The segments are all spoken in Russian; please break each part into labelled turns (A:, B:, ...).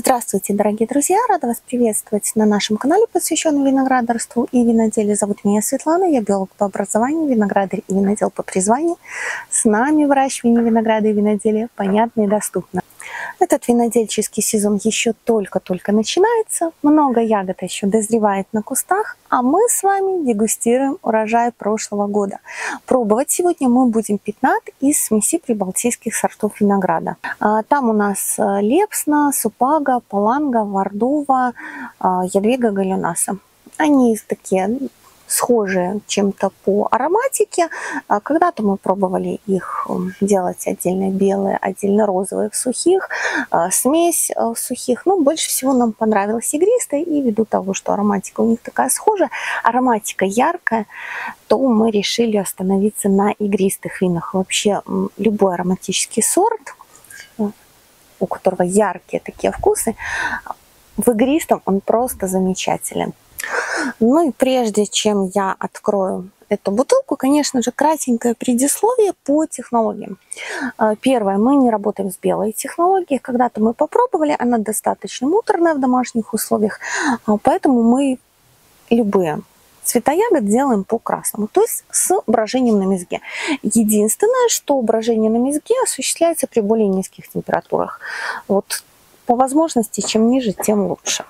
A: Здравствуйте, дорогие друзья! Рада вас приветствовать на нашем канале, посвященном виноградарству и виноделию. Зовут меня Светлана, я биолог по образованию, виноградарь и винодел по призванию. С нами выращивание винограда и виноделия понятно и доступно. Этот винодельческий сезон еще только-только начинается, много ягод еще дозревает на кустах, а мы с вами дегустируем урожай прошлого года. Пробовать сегодня мы будем 15 из смеси прибалтийских сортов винограда. А, там у нас э, Лепсна, Супага, Паланга, Вардува, а, Ядвига, Галюнаса. Они такие схожие чем-то по ароматике. А когда-то мы пробовали их эм, делать отдельно белые, отдельно розовые в сухих, а, смесь э, в сухих. Но больше всего нам понравилась игристая. И ввиду того, что ароматика у них такая схожая, ароматика яркая, то мы решили остановиться на игристых винах. Вообще любой ароматический сорт, э, у которого яркие такие вкусы, в игристом он просто замечателен. Ну и прежде чем я открою эту бутылку, конечно же, кратенькое предисловие по технологиям. А, первое, мы не работаем с белой технологией. Когда-то мы попробовали, она достаточно муторная в домашних условиях, а, поэтому мы любые цвета ягод делаем по красному, то есть с брожением на мезге. Единственное, что брожение на мезге осуществляется при более низких температурах. Вот по возможности, чем ниже, тем лучше.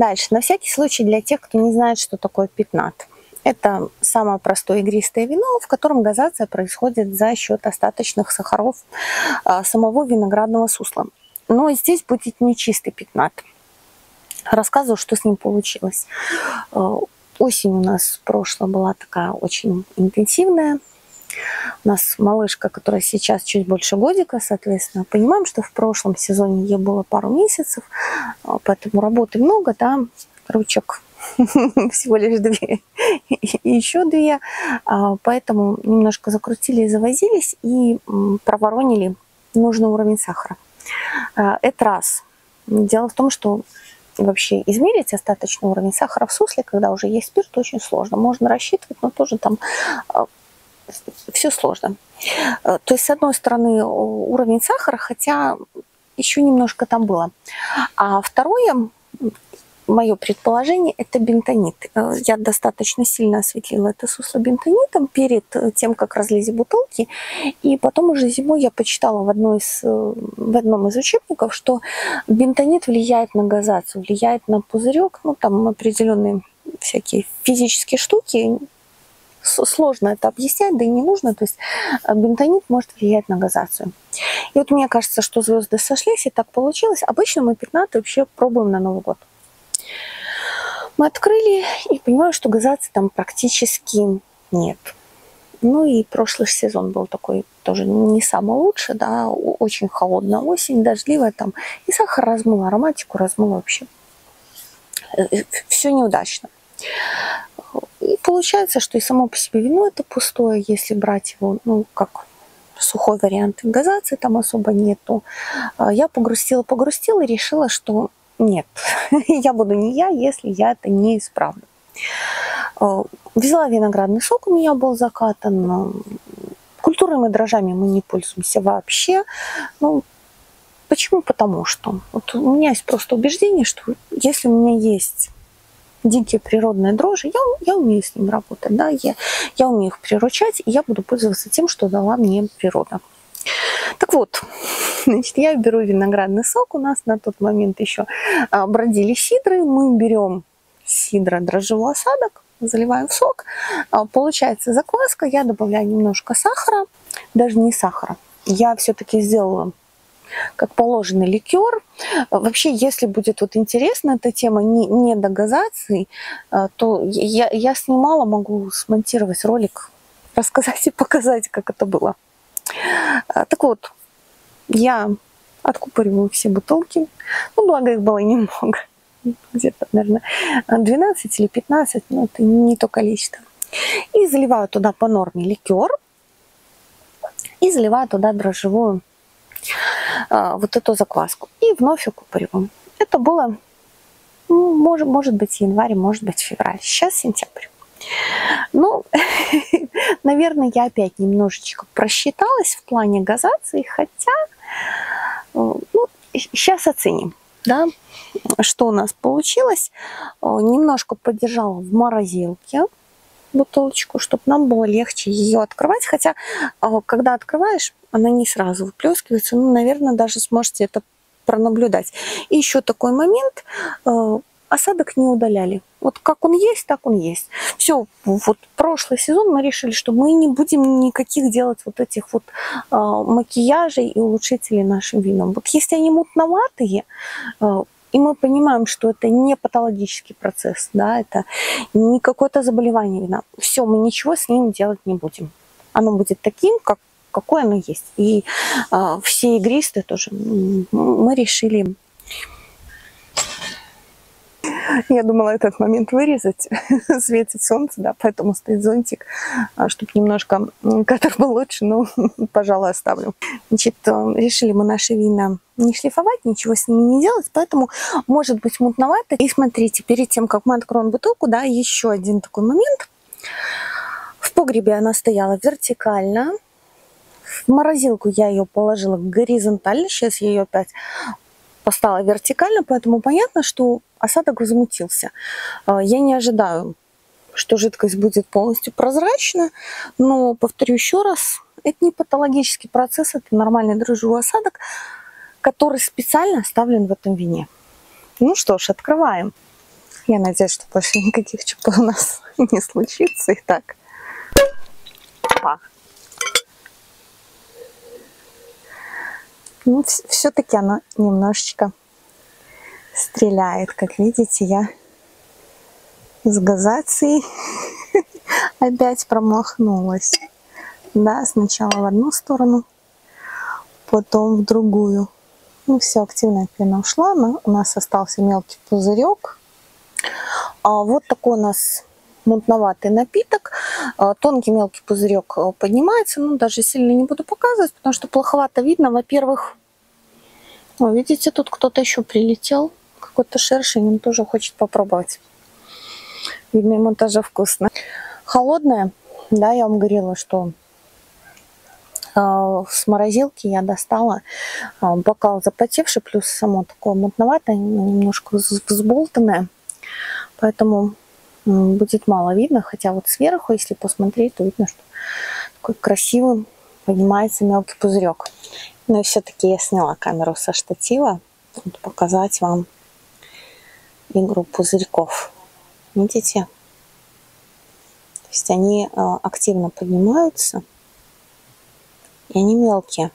A: Дальше, на всякий случай для тех, кто не знает, что такое пятнат. Это самое простое игристое вино, в котором газация происходит за счет остаточных сахаров а, самого виноградного сусла. Но здесь будет нечистый пятнат. Рассказываю, что с ним получилось. А, осень у нас прошлая была такая очень интенсивная. У нас малышка, которая сейчас чуть больше годика, соответственно, понимаем, что в прошлом сезоне ей было пару месяцев, а, поэтому работы много, да, ручек всего лишь две еще две, а, поэтому немножко закрутили и завозились и проворонили нужный уровень сахара. А, это раз. Дело в том, что вообще измерить остаточный уровень сахара в сусле, когда уже есть спирт, очень сложно. Можно рассчитывать, но тоже там все сложно. Э, то есть, с одной стороны, уровень сахара, хотя еще немножко там было. А второе, мое предположение, это бентонит. Э, я достаточно сильно осветлила это сусло бентонитом перед тем, как разлили бутылки. И потом уже зимой я почитала в, одной из, в одном из учебников, что бентонит влияет на газацию, влияет на пузырек, ну там определенные всякие физические штуки, сложно это объяснять, да и не нужно. То есть э, бентонит может влиять на газацию. И вот мне кажется, что звезды сошлись, и так получилось. Обычно мы пятнаты вообще пробуем на Новый год. Мы открыли и понимаю, что газации там практически нет. Ну и прошлый сезон был такой тоже не самый лучший, да, очень холодная осень, дождливая там. И сахар размыл, ароматику размыл вообще. Э, э, Все неудачно. И получается, что и само по себе вино это пустое, если брать его, ну, как сухой вариант газации, там особо нету. А, я погрустила, погрустила и решила, что нет, я буду не я, если я это не исправлю. А, взяла виноградный сок, у меня был закатан. Культурными дрожжами мы не пользуемся вообще. Ну, почему? Потому что вот у меня есть просто убеждение, что если у меня есть дикие природные дрожжи, я, я умею с ним работать, да, я, я умею их приручать, и я буду пользоваться тем, что дала мне природа. Так вот, значит, я беру виноградный сок, у нас на тот момент еще а, бродили сидры, мы берем сидра дрожжевой осадок, заливаем в сок, а, получается закваска, я добавляю немножко сахара, даже не сахара, я все-таки сделала как положено ликер. Вообще, если будет вот интересна эта тема не, не до газации, э, то я, я снимала, могу смонтировать ролик, рассказать и показать, как это было. Э, так вот, я откупориваю все бутылки. Ну, благо их было немного. Где-то, наверное, 12 или 15, но это не то количество. И заливаю туда по норме ликер. И заливаю туда дрожжевую вот эту закваску. И вновь укупориваем. Это было, ну, может, может быть, январь, может быть, февраль. Сейчас сентябрь. Ну, наверное, я опять немножечко просчиталась в плане газации, хотя, э, ну, сейчас оценим. да, что у нас получилось. Немножко подержала в морозилке бутылочку, чтобы нам было легче ее открывать. Хотя, когда открываешь, она не сразу выплескивается. Ну, наверное, даже сможете это пронаблюдать. И еще такой момент осадок не удаляли. Вот как он есть, так он есть. Все, вот прошлый сезон мы решили, что мы не будем никаких делать вот этих вот э, макияжей и улучшителей нашим винам. Вот если они мутноватые, и мы понимаем, что это не патологический процесс, да, это не какое-то заболевание вина. Все, мы ничего с ним делать не будем. Оно будет таким, как какое оно есть. И э, все игристые тоже мы решили я думала этот момент вырезать. Светит солнце, да, поэтому стоит зонтик, а, чтобы немножко кадр был лучше, но, пожалуй, оставлю. Значит, э, решили мы наши вина не шлифовать, ничего с ними не делать, поэтому может быть мутновато. И смотрите, перед тем, как мы откроем бутылку, да, еще один такой момент. В погребе она стояла вертикально, в морозилку я ее положила горизонтально, сейчас я ее опять поставила вертикально, поэтому понятно, что осадок замутился. А, я не ожидаю, что жидкость будет полностью прозрачна, но, повторю еще раз, это не патологический процесс, это нормальный дрожжевой осадок, который специально оставлен в этом вине. Ну что ж, открываем. Я надеюсь, что больше никаких чипов у нас не случится. Итак, пах. Ну, все-таки оно немножечко стреляет. Как видите, я с газацией опять промахнулась. Да, сначала в одну сторону, потом в другую. Ну, все, активная пена ушла, но у нас остался мелкий пузырек. А вот такой у нас мутноватый напиток. А, тонкий мелкий пузырек э, поднимается. Ну, даже сильно не буду показывать, потому что плоховато видно. Во-первых, видите, тут кто-то еще прилетел. Какой-то шершень, он тоже хочет попробовать. Видно, ему тоже вкусно. Холодное, да, я вам говорила, что э, с морозилки я достала э, бокал запотевший, плюс само такое мутноватое, немножко взболтанное. Поэтому будет мало видно, хотя вот сверху, если посмотреть, то видно, что такой красивый поднимается мелкий пузырек. Но все-таки я сняла камеру со штатива, чтобы показать вам игру пузырьков. Видите? То есть они э, активно поднимаются, и они мелкие.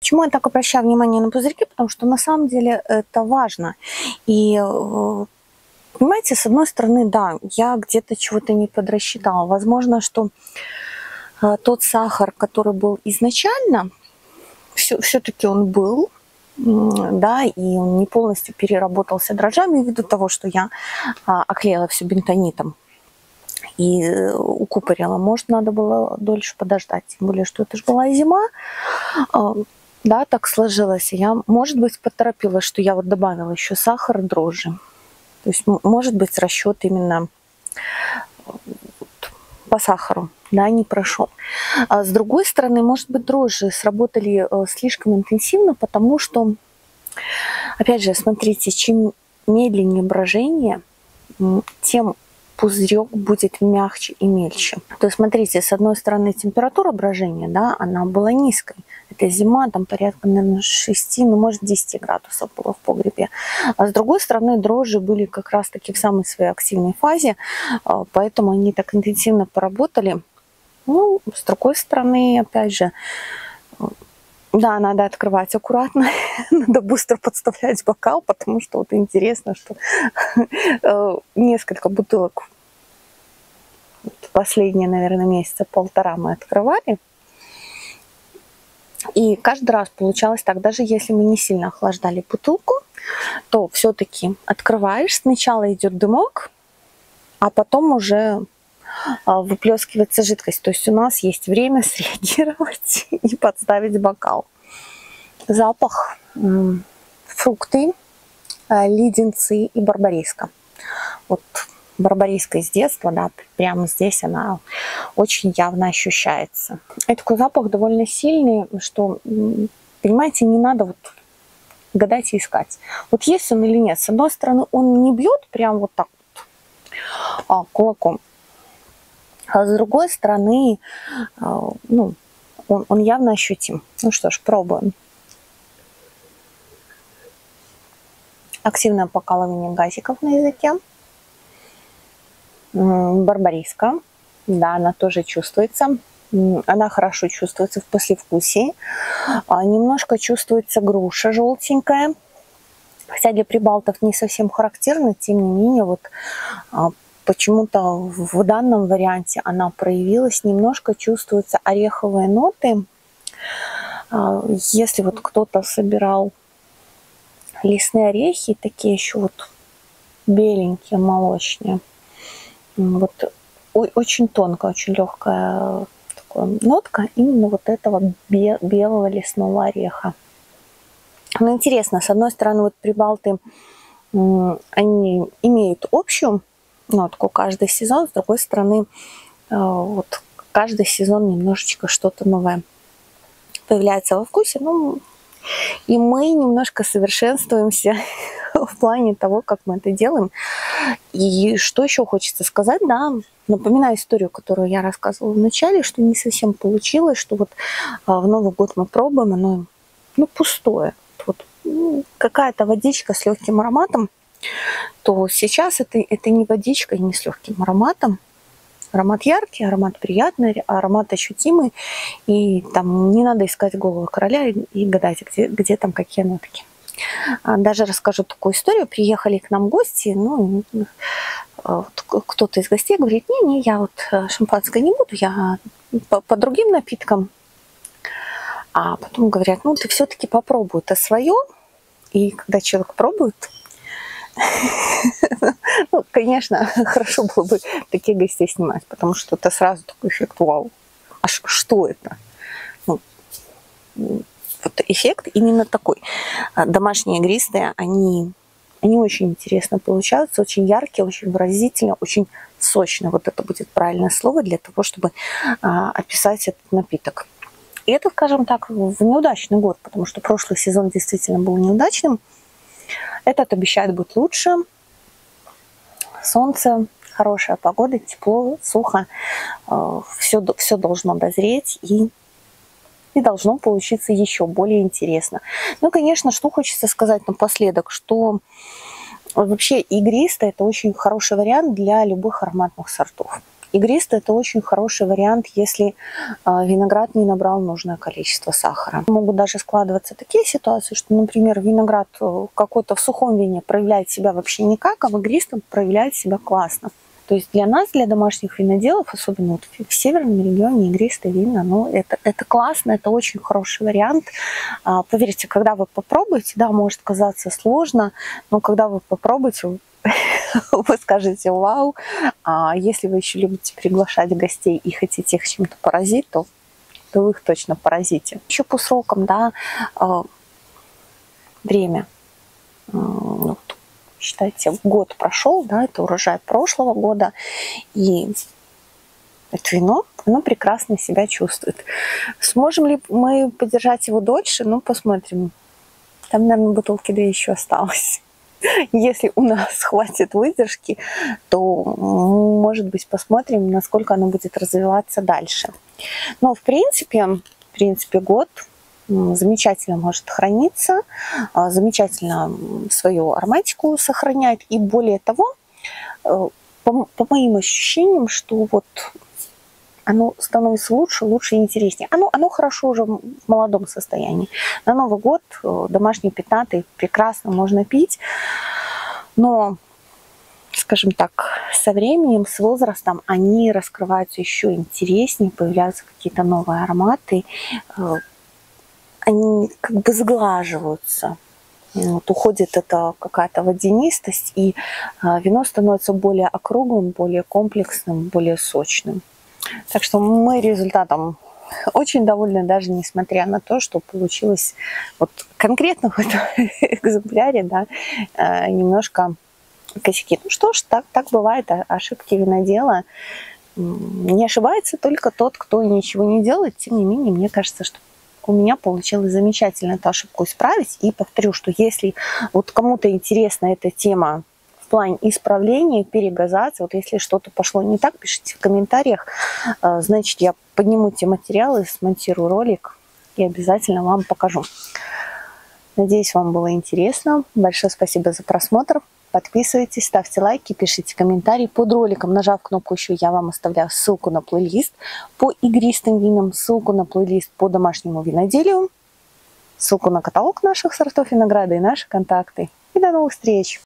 A: Почему я так обращаю внимание на пузырьки? Потому что на самом деле это важно. И э, Понимаете, с одной стороны, да, я где-то чего-то не подрасчитала. Возможно, что э, тот сахар, который был изначально, все-таки он был, да, и он не полностью переработался дрожжами ввиду того, что я а, оклеила все бентонитом и э, укупорила. Может, надо было дольше подождать, тем более, что это же была зима, а, да, так сложилось. Я, может быть, поторопилась, что я вот добавила еще сахар, дрожжи. То есть может быть расчет именно по сахару, да, не прошел. А с другой стороны, может быть, дрожжи сработали э, слишком интенсивно, потому что, опять же, смотрите, чем медленнее брожение, тем пузырек будет мягче и мельче. То есть, смотрите, с одной стороны температура брожения, да, она была низкой. Это зима, там порядка, наверное, 6, ну, может, 10 градусов было в погребе. А с другой стороны, дрожжи были как раз-таки в самой своей активной фазе, а, поэтому они так интенсивно поработали. Ну, с другой стороны, опять же, да, надо открывать аккуратно, надо быстро подставлять бокал, потому что вот интересно, что э, несколько бутылок последние, наверное, месяца полтора мы открывали. И каждый раз получалось так, даже если мы не сильно охлаждали бутылку, то все-таки открываешь, сначала идет дымок, а потом уже а, выплескивается жидкость. То есть у нас есть время среагировать и подставить бокал. Запах, фрукты, а, леденцы и барбариска. Вот барбариска из детства, да, прямо здесь она очень явно ощущается. И такой запах довольно сильный, что, понимаете, не надо вот гадать и искать. Вот есть он или нет. С одной стороны, он не бьет прям вот так вот а, кулаком. А с другой стороны, а, ну, он, он явно ощутим. Ну что ж, пробуем. Активное покалывание газиков на языке. Барбариска. Да, она тоже чувствуется. Она хорошо чувствуется в послевкусии. А, немножко чувствуется груша желтенькая. Хотя для прибалтов не совсем характерно, тем не менее, вот а, почему-то в данном варианте она проявилась. Немножко чувствуются ореховые ноты. А, если вот кто-то собирал лесные орехи, такие еще вот беленькие, молочные, вот очень тонкая, очень легкая такая нотка именно вот этого белого лесного ореха. Ну, интересно, с одной стороны, вот прибалты, они имеют общую нотку каждый сезон, с другой стороны, э, вот каждый сезон немножечко что-то новое появляется во вкусе. Ну, и мы немножко совершенствуемся в плане того, как мы это делаем. И что еще хочется сказать, да, напоминаю историю, которую я рассказывала в начале, что не совсем получилось, что вот а, в Новый год мы пробуем, оно ну, пустое. Вот, ну, какая-то водичка с легким ароматом, то сейчас это, это не водичка и не с легким ароматом. Аромат яркий, аромат приятный, аромат ощутимый. И там не надо искать голову короля и, и гадать, где, где там какие нотки. А, даже расскажу такую историю. Приехали к нам гости, ну, а, кто-то из гостей говорит, не-не, я вот э, шампанское не буду, я по, по другим напиткам. А потом говорят, ну, ты все-таки попробуй это свое. И когда человек пробует, ну, конечно, хорошо было бы таких гостей снимать, потому что это сразу такой эффект вау. А что это? Ну, вот эффект именно такой. А, домашние игристые, они, они очень интересно получаются, очень яркие, очень выразительно, очень сочно. Вот это будет правильное слово для того, чтобы а, описать этот напиток. И это, скажем так, в неудачный год, потому что прошлый сезон действительно был неудачным. Этот обещает быть лучше. Солнце, хорошая погода, тепло, сухо. Все, а, все должно дозреть и и должно получиться еще более интересно. Ну, конечно, что хочется сказать напоследок, что вообще игристый – это очень хороший вариант для любых ароматных сортов. Игристый – это очень хороший вариант, если а, виноград не набрал нужное количество сахара. Могут даже складываться такие ситуации, что, например, виноград э, какой-то в сухом вине проявляет себя вообще никак, а в игристом проявляет себя классно. То есть для нас, для домашних виноделов, особенно вот в северном регионе, игристое вино, ну, это, это классно, это очень хороший вариант. А, поверьте, когда вы попробуете, да, может казаться сложно, но когда вы попробуете, вы скажете «Вау!». А если вы еще любите приглашать гостей и хотите их чем-то поразить, то, то вы их точно поразите. Еще по срокам, да, а, время считайте, год прошел, да, это урожай прошлого года, и это вино, оно прекрасно себя чувствует. Сможем ли мы поддержать его дольше? Ну, посмотрим. Там, наверное, бутылки две еще осталось. Если у нас хватит выдержки, то, может быть, посмотрим, насколько оно будет развиваться дальше. Но, в принципе, в принципе, год замечательно может храниться, а, замечательно свою ароматику сохраняет. И более того, э, по, по моим ощущениям, что вот оно становится лучше, лучше и интереснее. Оно, оно хорошо уже в молодом состоянии. На Новый год э, домашние пятнаты прекрасно можно пить, но скажем так, со временем, с возрастом они раскрываются еще интереснее, появляются какие-то новые ароматы, э, они как бы сглаживаются. Вот, уходит эта какая-то водянистость, и а, вино становится более округлым, более комплексным, более сочным. Так что мы результатом очень довольны, даже несмотря на то, что получилось вот конкретно в этом экземпляре, да, а, немножко косяки. Ну что ж, так, так бывает, а, ошибки винодела. Не ошибается только тот, кто ничего не делает. Тем не менее, мне кажется, что у меня получилось замечательно эту ошибку исправить. И повторю, что если вот кому-то интересна эта тема в плане исправления, перегазации, вот если что-то пошло не так, пишите в комментариях, э, значит, я подниму те материалы, смонтирую ролик и обязательно вам покажу. Надеюсь, вам было интересно. Большое спасибо за просмотр. Подписывайтесь, ставьте лайки, пишите комментарии. Под роликом, нажав кнопку «Еще», я вам оставляю ссылку на плейлист по игристым винам, ссылку на плейлист по домашнему виноделию, ссылку на каталог наших сортов винограда и наши контакты. И до новых встреч!